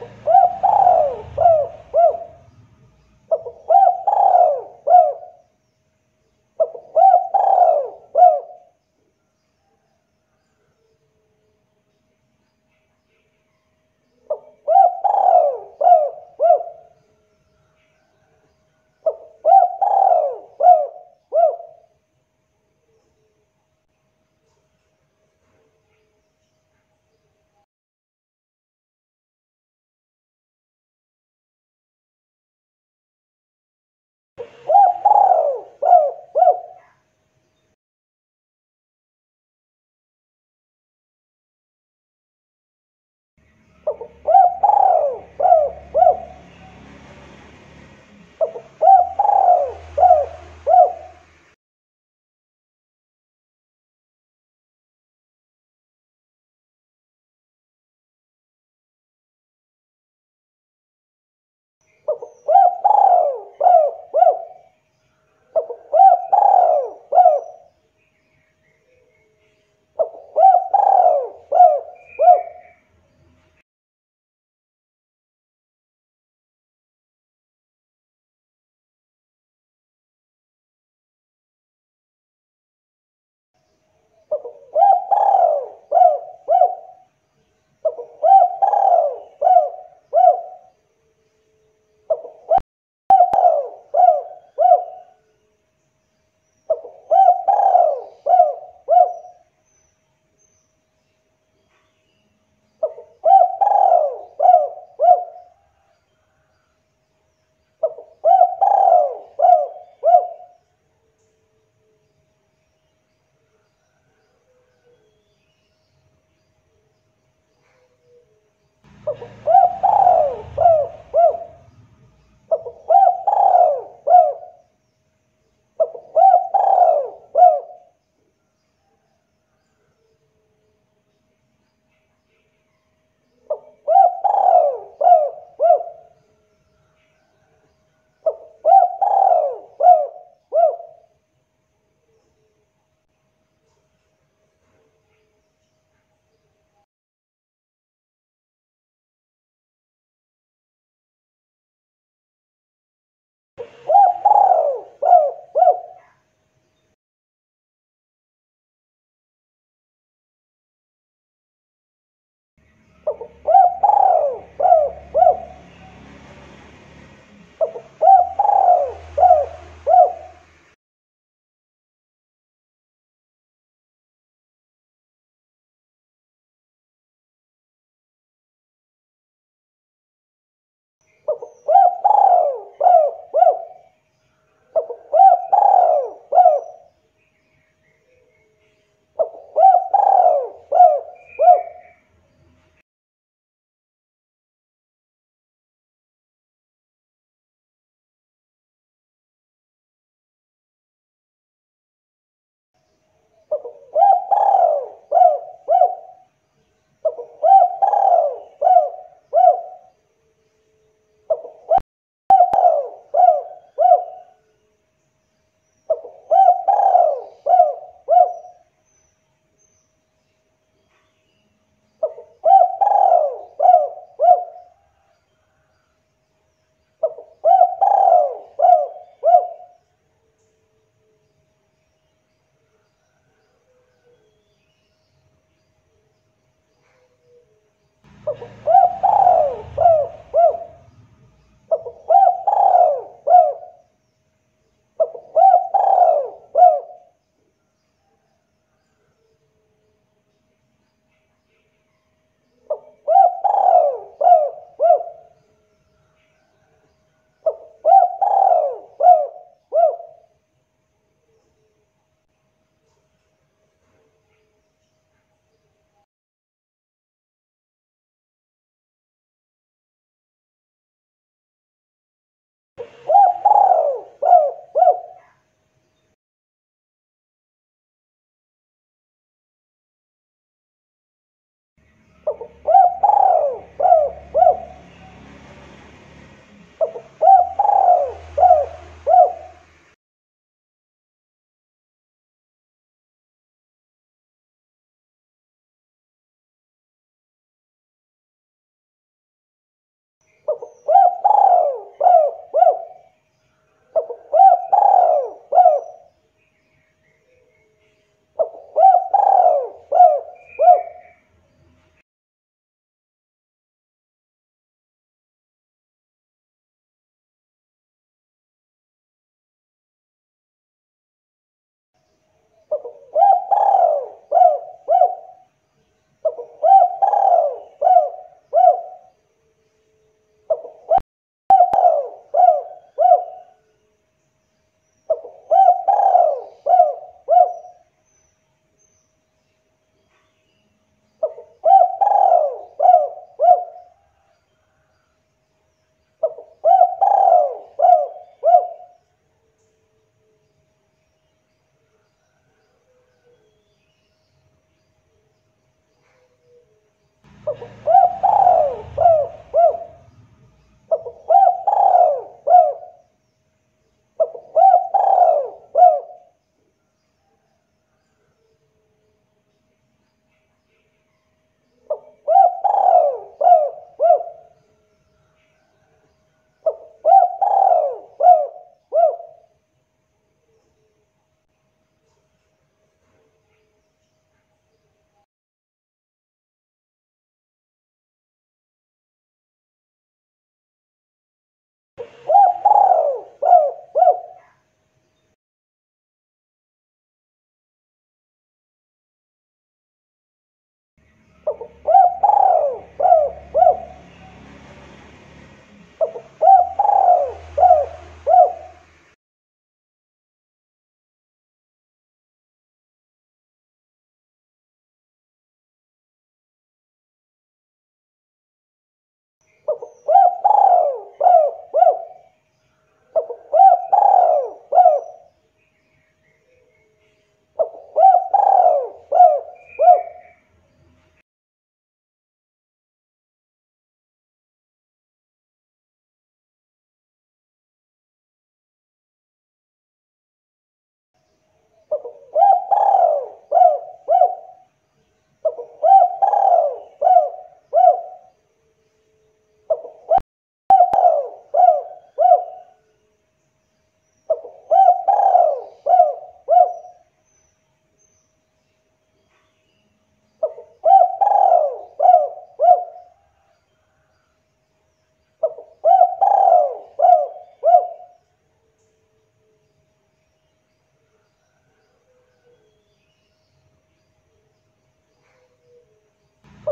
Woo! Woo! Woo!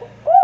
Woo!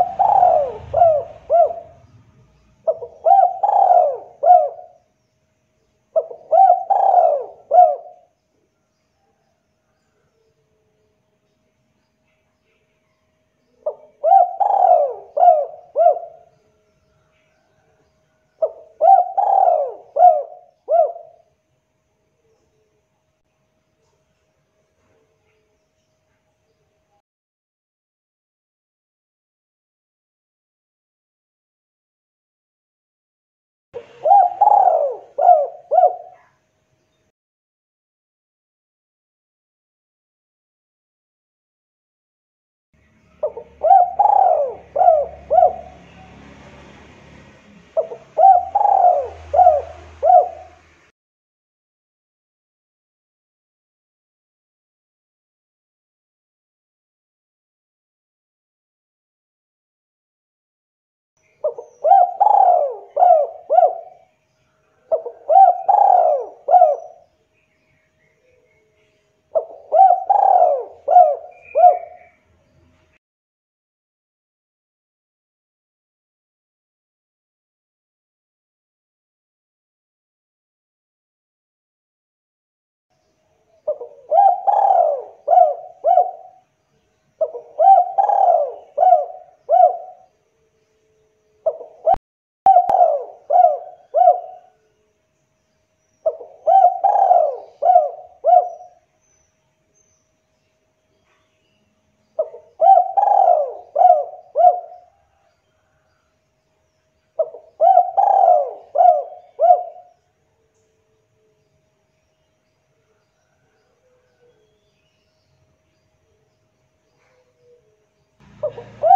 Woo!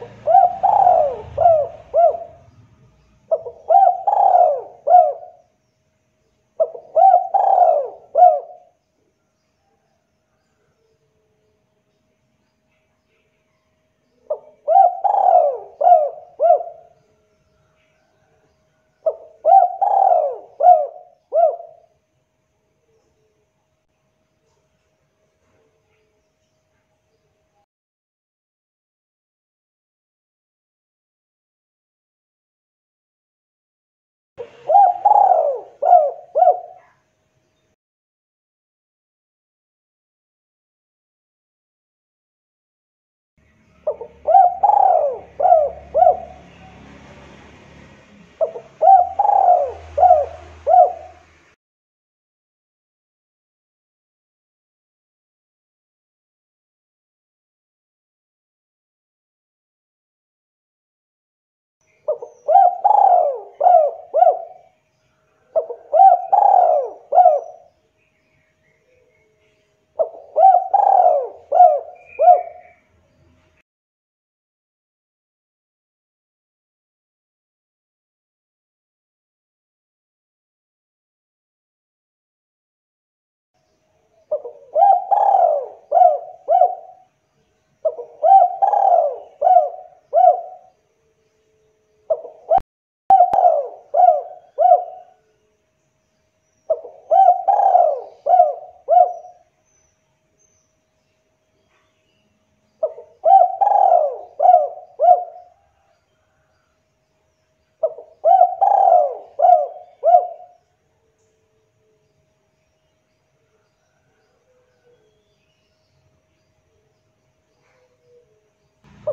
Woo!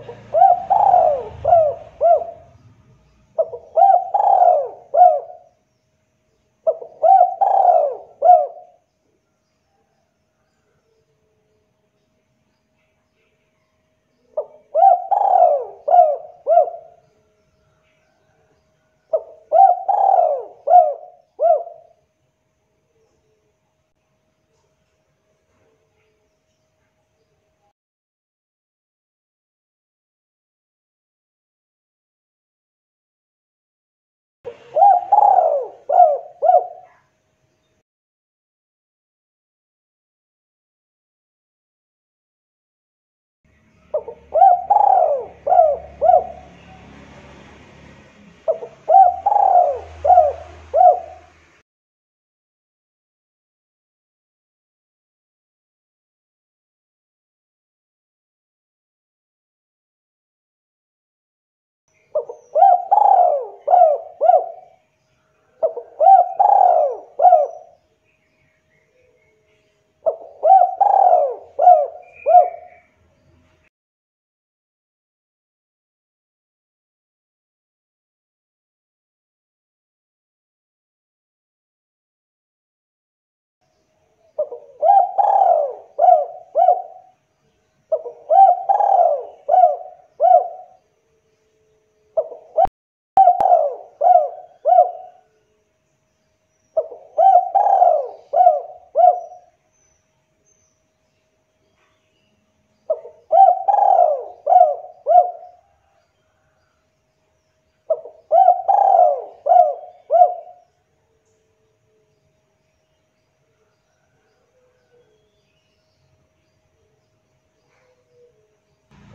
Woo!